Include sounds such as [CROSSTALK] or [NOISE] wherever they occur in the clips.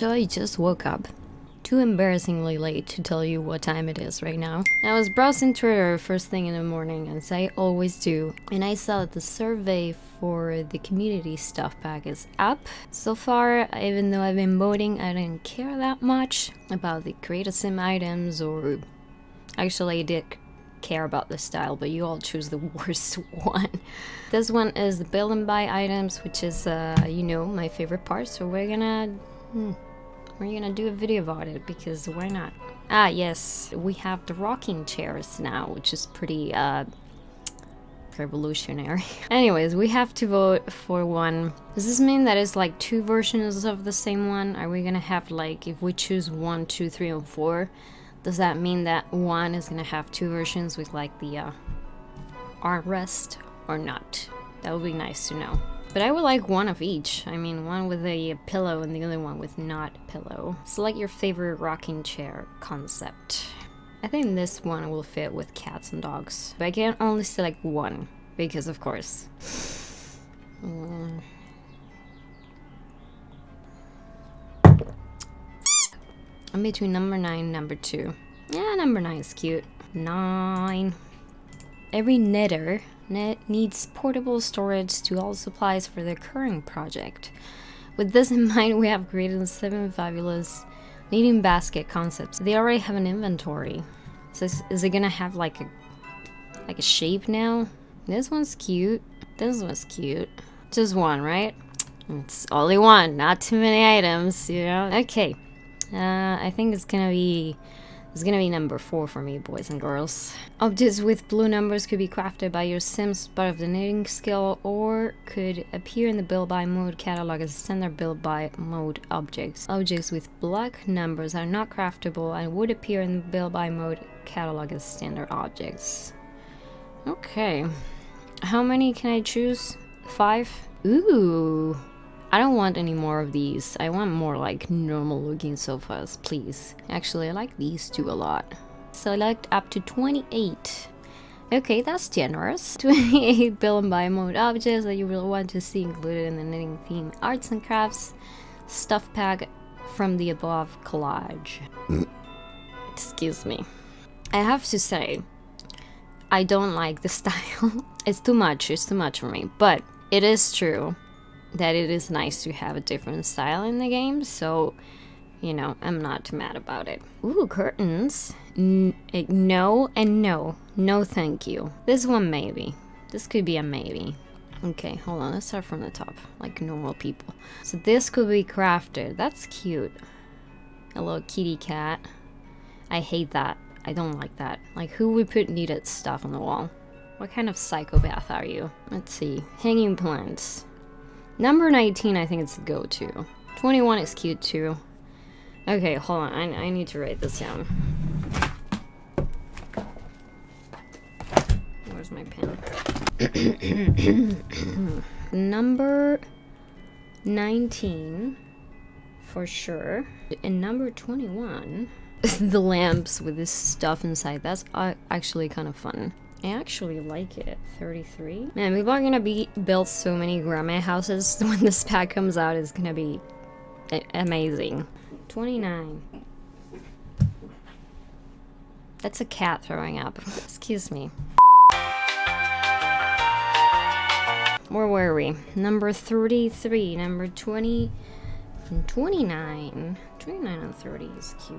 So I just woke up. Too embarrassingly late to tell you what time it is right now. I was browsing Twitter first thing in the morning, as I always do, and I saw that the survey for the community stuff pack is up. So far, even though I've been voting, I didn't care that much about the create a sim items or actually I did care about the style, but you all choose the [LAUGHS] worst one. This one is the build and buy items, which is, uh, you know, my favorite part. So we're gonna, hmm, we're gonna do a video about it because why not? Ah, yes, we have the rocking chairs now, which is pretty, uh, revolutionary. [LAUGHS] Anyways, we have to vote for one. Does this mean that it's like two versions of the same one? Are we gonna have like, if we choose one, two, three, and four, does that mean that one is gonna have two versions with like the uh, armrest or not? That would be nice to know. But I would like one of each. I mean, one with a pillow and the other one with not pillow. Select your favorite rocking chair concept. I think this one will fit with cats and dogs. But I can only select one, because of course. Mm. I'm between number 9 and number 2. Yeah, number 9 is cute. 9. Every knitter net needs portable storage to all supplies for their current project. With this in [LAUGHS] mind, we have created 7 fabulous knitting basket concepts. They already have an inventory. So is, is it gonna have like a like a shape now? This one's cute. This one's cute. Just one, right? It's only one, not too many items, you know? Okay. Uh, I think it's gonna be it's gonna be number four for me, boys and girls. Objects with blue numbers could be crafted by your Sims part of the knitting skill or could appear in the build buy mode catalog as standard build buy mode objects. Objects with black numbers are not craftable and would appear in the build buy mode catalog as standard objects. Okay. How many can I choose? Five? Ooh. I don't want any more of these. I want more like normal looking sofas, please. Actually, I like these two a lot. Select up to 28. Okay, that's generous. [LAUGHS] 28 build and buy mode objects that you will want to see included in the knitting theme arts and crafts stuff pack from the above collage. [LAUGHS] Excuse me. I have to say, I don't like the [LAUGHS] style. it's too much, it's too much for me. But it is true that it is nice to have a different style in the game, so you know, I'm not too mad about it. Ooh, curtains. N eh, no and no. No thank you. This one maybe. This could be a maybe. Okay, hold on, let's start from the top, like normal people. So this could be crafted. That's cute. A little kitty cat. I hate that. I don't like that. Like, who would put needed stuff on the wall? What kind of psychopath are you? Let's see. Hanging plants. Number 19, I think it's go-to. 21 is cute too. Okay, hold on. I, I need to write this down. Where's my pen? [COUGHS] number 19, for sure. And number 21, [LAUGHS] the lamps with this stuff inside. That's uh, actually kind of fun. I actually like it. 33. Man, people are gonna be build so many grandma houses [LAUGHS] when this pack comes out. It's gonna be amazing. 29. That's a cat throwing up. [LAUGHS] Excuse me. Where were we? Number 33, number 20, 29. 29 and 30 is cute.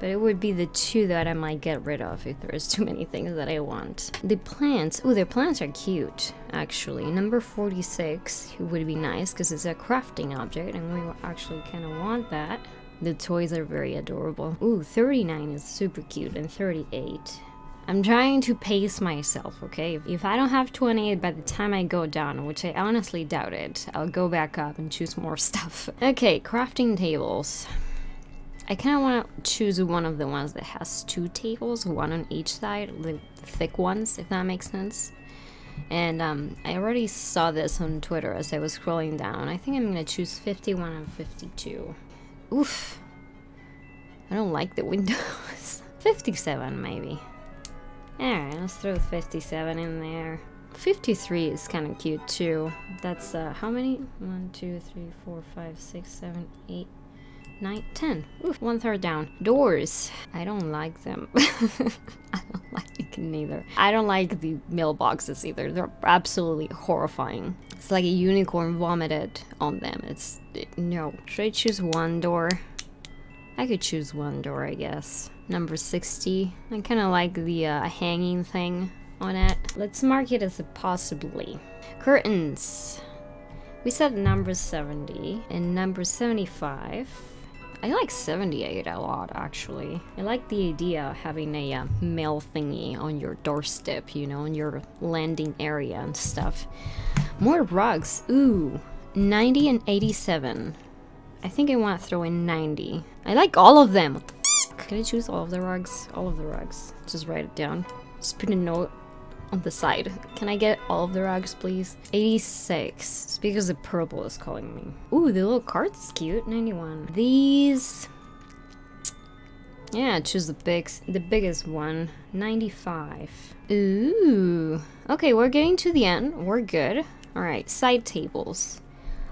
But it would be the two that I might get rid of if there's too many things that I want. The plants, oh, their plants are cute, actually. Number 46 would be nice because it's a crafting object and we actually kind of want that. The toys are very adorable. Ooh, 39 is super cute and 38. I'm trying to pace myself, okay? If I don't have 28 by the time I go down, which I honestly doubt it, I'll go back up and choose more [LAUGHS] stuff. Okay, crafting tables. I kind of want to choose one of the ones that has two tables, one on each side, the thick ones, if that makes sense. And um, I already saw this on Twitter as I was scrolling down. I think I'm going to choose 51 and 52. Oof. I don't like the [LAUGHS] windows. 57 maybe. Alright, let's throw 57 in there. 53 is kind of cute too. That's uh, how many? 1, 2, 3, 4, 5, 6, 7, 8, nine, ten. Ooh, one third down. Doors. I don't like them. [LAUGHS] I don't like neither. I don't like the mailboxes either. They're absolutely horrifying. It's like a unicorn vomited on them. It's no. Should I choose one door? I could choose one door, I guess. Number 60. I kind of like the uh, hanging thing on it. Let's mark it as a possibly. Curtains. We said number 70 and number 75. I like 78 a lot, actually. I like the idea of having a uh, mail thingy on your doorstep, you know, in your landing area and stuff. More rugs. Ooh, 90 and 87. I think I want to throw in 90. I like all of them. Can I choose all of the rugs? All of the rugs. Just write it down. Just put a note on the side. Can I get all of the rugs, please? 86. It's because the purple is calling me. Ooh, the little card's cute. 91. These... Yeah, choose the big, the biggest one. 95. Ooh. Okay, we're getting to the end. We're good. Alright, side tables.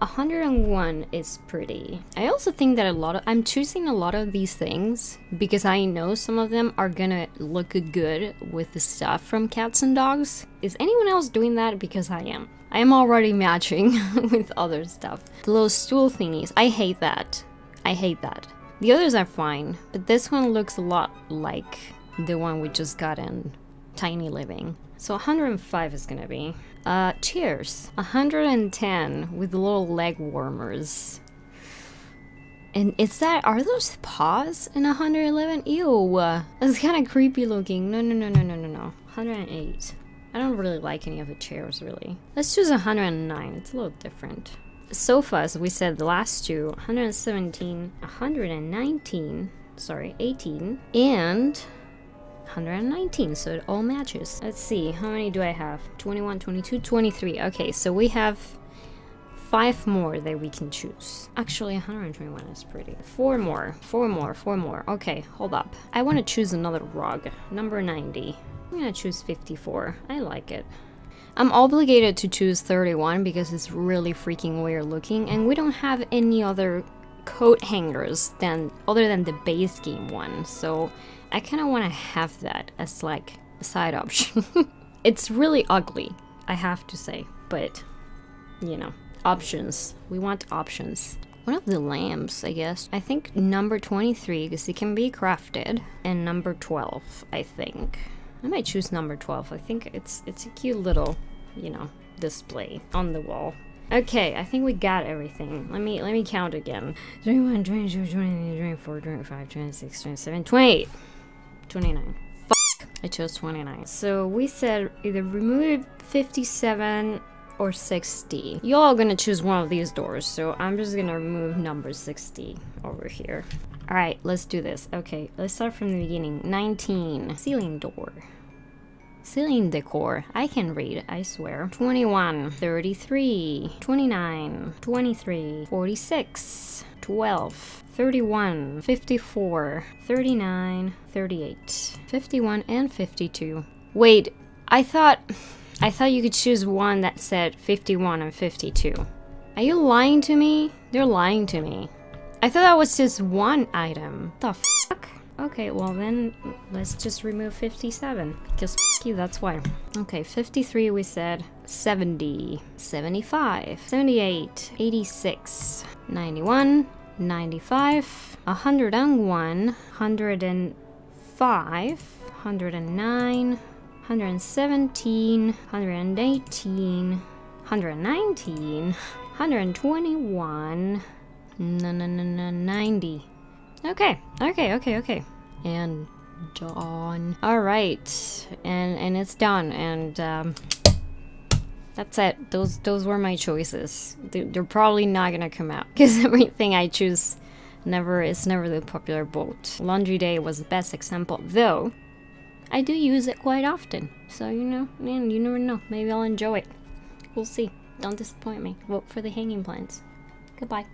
101 is pretty. I also think that a lot of I'm choosing a lot of these things because I know some of them are gonna look good with the stuff from cats and dogs. Is anyone else doing that? Because I am. I am already matching [LAUGHS] with other stuff. The little stool thingies, I hate that. I hate that. The others are fine, but this one looks a lot like the one we just got in Tiny Living. So 105 is gonna be. Uh, cheers. 110 with little leg warmers. And is that, are those paws in 111? Ew, that's kind of creepy looking. No, no, no, no, no, no, no. 108. I don't really like any of the chairs, really. Let's choose 109. It's a little different. Sofas, we said the last two. 117, 119, sorry, 18, and 119 so it all matches. Let's see how many do i have? 21 22 23 okay so we have five more that we can choose. Actually 121 is pretty. Four more four more four more. Okay hold up. I want to choose another rug number 90 i'm gonna choose 54 i like it. I'm obligated to choose 31 because it's really freaking weird looking and we don't have any other coat hangers than other than the base game one so I kind of want to have that as like a side option. [LAUGHS] it's really ugly, I have to say, but you know, options. We want options. One of the lamps, I guess. I think number 23 because it can be crafted, and number 12, I think. I might choose number 12. I think it's it's a cute little, you know, display on the wall. Okay, I think we got everything. Let me let me count again. 21, 22, 23, 24, 25, 26, 27, 28. 29. Fuck. I chose 29. So we said either remove 57 or 60. Y'all gonna choose one of these doors, so I'm just gonna remove number 60 over here. Alright, let's do this. Okay, let's start from the beginning. 19. Ceiling door. Ceiling decor. I can read, I swear. 21. 33. 29. 23. 46. 12. 31, 54, 39, 38, 51, and 52. Wait, I thought... I thought you could choose one that said 51 and 52. Are you lying to me? They're lying to me. I thought that was just one item. The fuck? Okay, well then, let's just remove 57. Because you, that's why. Okay, 53 we said. 70. 75. 78. 86. 91. 95, 101, 105, 109, 117, 118, 119, 121, no, no, no, no, 90. Okay, okay, okay, okay. And done. All right, and and it's done. And um, that's it. Those those were my choices. They're probably not gonna come out [LAUGHS] because everything I choose never is never the popular vote. Laundry Day was the best example, though. I do use it quite often, so you know, man, you never know. Maybe I'll enjoy it. We'll see. Don't disappoint me. Vote for the hanging plants. Goodbye.